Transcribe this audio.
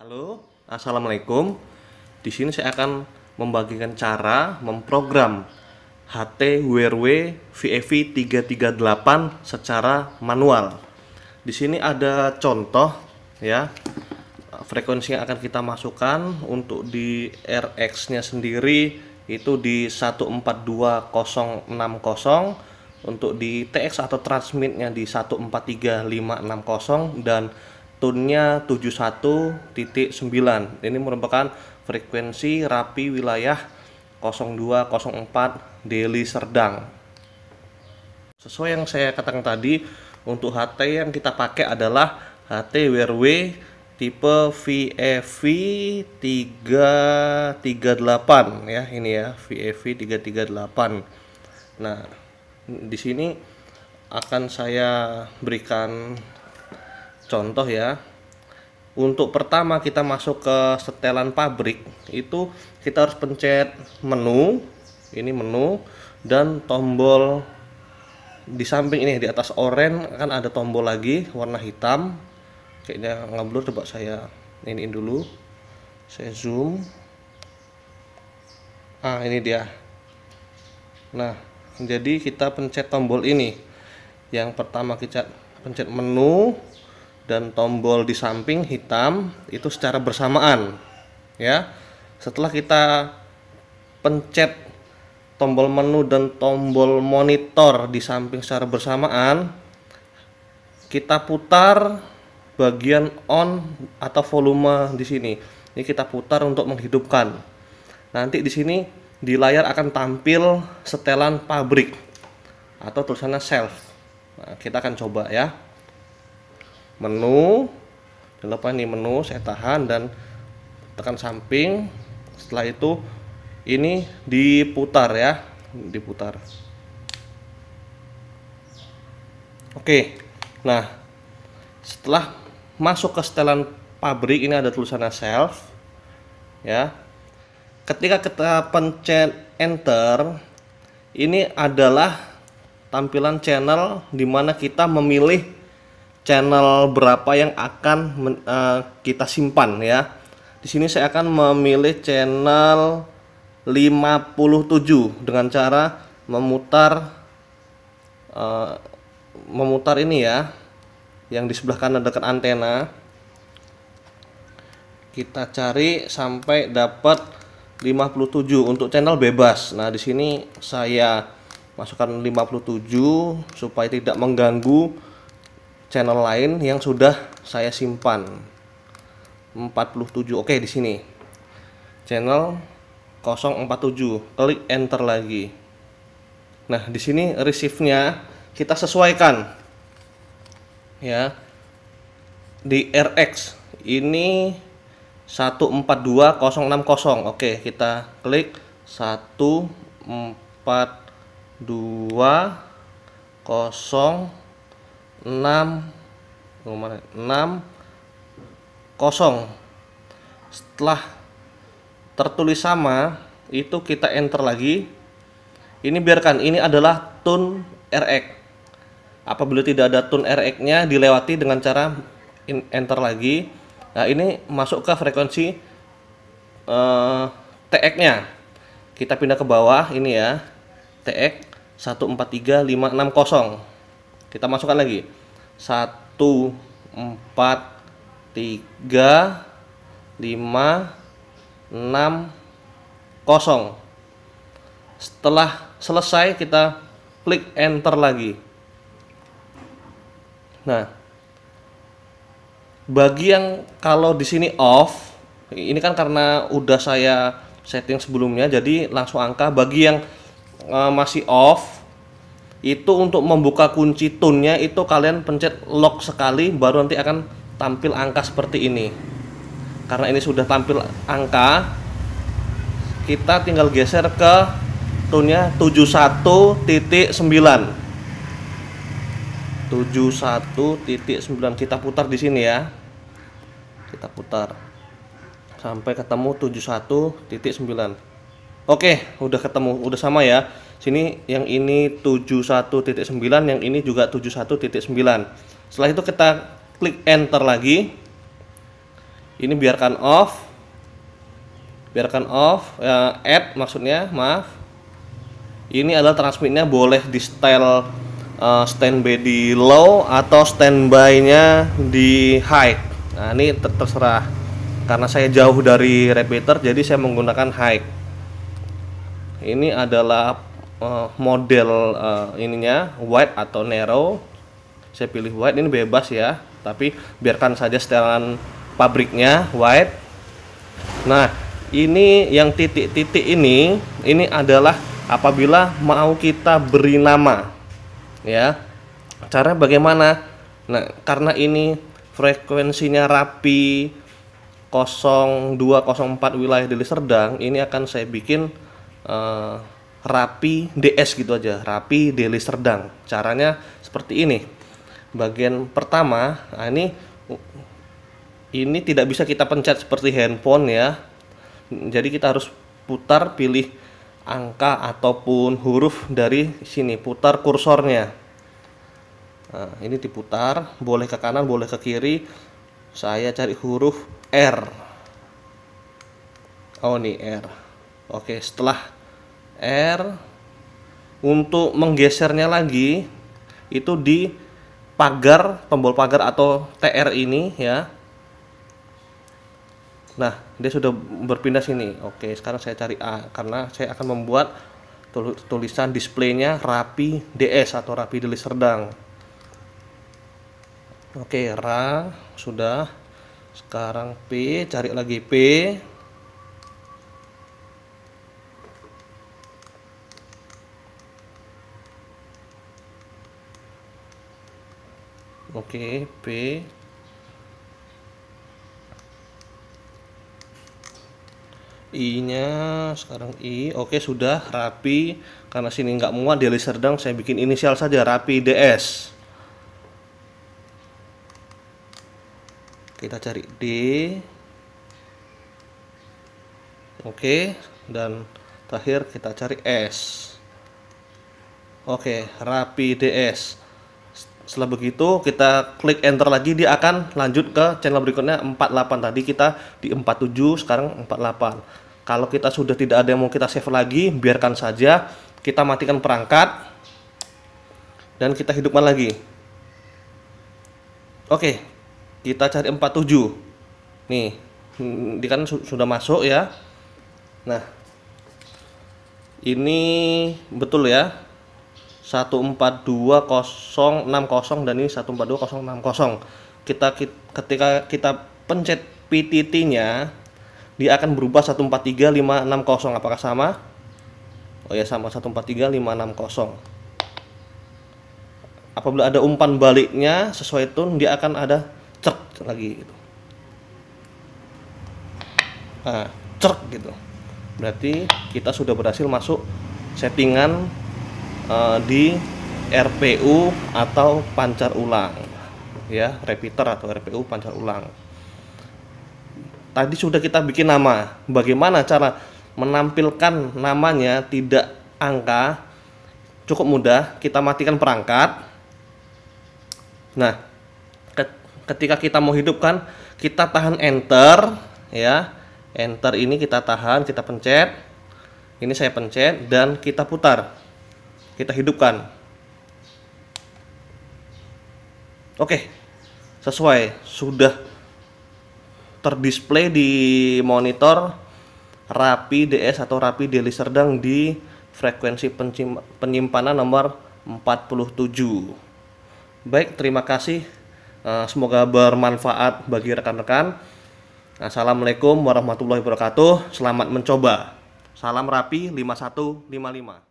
Halo, assalamualaikum. Di sini saya akan membagikan cara memprogram HT WRW VAV 338 secara manual. Di sini ada contoh ya frekuensi yang akan kita masukkan untuk di RX-nya sendiri itu di 142060 untuk di TX atau transmitnya di 143560 dan tunnya 71.9 ini merupakan frekuensi rapi wilayah 0204 Deli Serdang. Sesuai yang saya katakan tadi untuk HT yang kita pakai adalah HT WRW tipe VAV 338 ya ini ya VAV 338 nah di sini akan saya berikan contoh ya untuk pertama kita masuk ke setelan pabrik itu kita harus pencet menu ini menu dan tombol di samping ini di atas oranye kan ada tombol lagi warna hitam. Kayaknya ngeblur coba saya iniin dulu. Saya zoom. Ah ini dia. Nah jadi kita pencet tombol ini. Yang pertama kita pencet menu dan tombol di samping hitam itu secara bersamaan ya. Setelah kita pencet tombol menu dan tombol monitor di samping secara bersamaan kita putar bagian on atau volume di sini. Ini kita putar untuk menghidupkan. Nanti di sini di layar akan tampil setelan pabrik atau tulisannya self. Nah, kita akan coba ya menu. Lupa ini menu saya tahan dan tekan samping. Setelah itu ini diputar ya. Diputar. Oke. Nah setelah masuk ke setelan pabrik ini ada tulisannya self ya. Ketika kita pencet enter ini adalah tampilan channel di mana kita memilih channel berapa yang akan uh, kita simpan ya di sini saya akan memilih channel 57 dengan cara memutar uh, memutar ini ya yang di sebelah kanan dekat antena kita cari sampai dapat 57 untuk channel bebas. Nah, di sini saya masukkan 57 supaya tidak mengganggu channel lain yang sudah saya simpan. 47. Oke, di sini. Channel 047. Klik enter lagi. Nah, di sini receive-nya kita sesuaikan. Ya. Di RX ini 142060 oke kita klik 142 kosong 6 6 kosong setelah tertulis sama itu kita enter lagi ini biarkan ini adalah tune RX apabila tidak ada tune RX nya dilewati dengan cara enter lagi Nah, ini masuk ke frekuensi uh, eh, TX-nya. Kita pindah ke bawah ini ya. TX 143560. Kita masukkan lagi. 143560. Setelah selesai kita klik enter lagi. Nah, bagi yang kalau di sini off ini kan karena udah saya setting sebelumnya jadi langsung angka bagi yang uh, masih off itu untuk membuka kunci tunnya itu kalian pencet lock sekali baru nanti akan tampil angka seperti ini. Karena ini sudah tampil angka kita tinggal geser ke tunnya 71.9 71.9 kita putar di sini ya. Kita putar. Sampai ketemu 71.9 oke udah ketemu udah sama ya. Sini yang ini 71.9 yang ini juga 71.9 setelah itu kita klik enter lagi. Ini biarkan off. Biarkan off ya, add maksudnya maaf. Ini adalah transmitnya boleh di style uh, standby di low atau standby nya di high. Nah ini ter terserah. Karena saya jauh dari repeater jadi saya menggunakan high ini adalah uh, model uh, ininya wide atau narrow. Saya pilih wide ini bebas ya. Tapi biarkan saja setelan pabriknya wide nah ini yang titik-titik ini ini adalah apabila mau kita beri nama ya. Cara bagaimana? Nah karena ini frekuensinya rapi 0204 wilayah Deli Serdang ini akan saya bikin uh, rapi DS gitu aja rapi Deli Serdang. Caranya seperti ini. Bagian pertama nah ini ini tidak bisa kita pencet seperti handphone ya. Jadi kita harus putar pilih angka ataupun huruf dari sini putar kursornya. Nah, ini diputar boleh ke kanan boleh ke kiri. Saya cari huruf R. Oh nih R oke setelah R untuk menggesernya lagi itu di pagar tombol pagar atau TR ini ya Nah, dia sudah berpindah sini. Oke, sekarang saya cari A karena saya akan membuat tulisan displaynya rapi DS atau rapi Deli Serdang. Oke, Ra sudah. Sekarang P, cari lagi P. Oke, P I-nya sekarang I. Oke, sudah rapi. Karena sini nggak muat Deli Serdang, saya bikin inisial saja rapi DS. Kita cari D. Oke, dan terakhir kita cari S. Oke, rapi DS. Setelah begitu kita klik enter lagi. Dia akan lanjut ke channel berikutnya 48 tadi. Kita di 47 sekarang 48 kalau kita sudah tidak ada yang mau kita save lagi biarkan saja. Kita matikan perangkat. Dan kita hidupkan lagi? Oke kita cari 47 nih ini kan sudah masuk ya. Nah ini betul ya 142060 dan ini 142060 kita ketika kita pencet PTT nya dia akan berubah 143560 apakah sama? Oh ya sama. 143560 apabila ada umpan baliknya sesuai tone dia akan ada cek lagi gitu. Nah cek gitu. Berarti kita sudah berhasil masuk settingan uh, di RPU atau pancar ulang ya repeater atau RPU pancar ulang tadi sudah kita bikin nama. Bagaimana cara menampilkan namanya tidak angka? Cukup mudah, kita matikan perangkat. Nah, ketika kita mau hidupkan, kita tahan enter ya. Enter ini kita tahan, kita pencet. Ini saya pencet dan kita putar. Kita hidupkan. Oke. Sesuai, sudah terdisplay di monitor rapi DS atau rapi Deli Serdang di frekuensi penyimpanan nomor 47 baik terima kasih. Eh, semoga bermanfaat bagi rekan-rekan. Assalamualaikum warahmatullahi wabarakatuh. Selamat mencoba. Salam rapi 5155